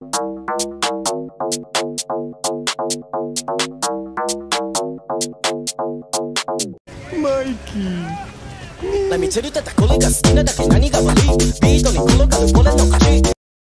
マイキー。波つるてたこれが好きなだけ何が悪いビートに転がる俺の勝ち